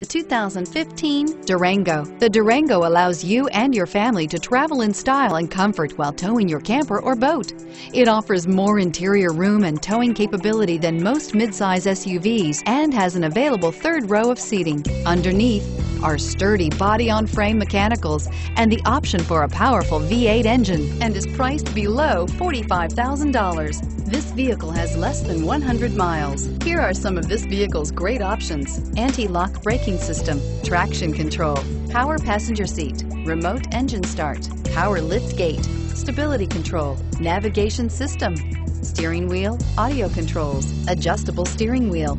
The 2015 Durango. The Durango allows you and your family to travel in style and comfort while towing your camper or boat. It offers more interior room and towing capability than most midsize SUVs and has an available third row of seating. Underneath are sturdy body-on-frame mechanicals and the option for a powerful V8 engine and is priced below $45,000. This vehicle has less than 100 miles. Here are some of this vehicle's great options. Anti-lock braking system, traction control, power passenger seat, remote engine start, power lift gate, stability control, navigation system, steering wheel, audio controls, adjustable steering wheel,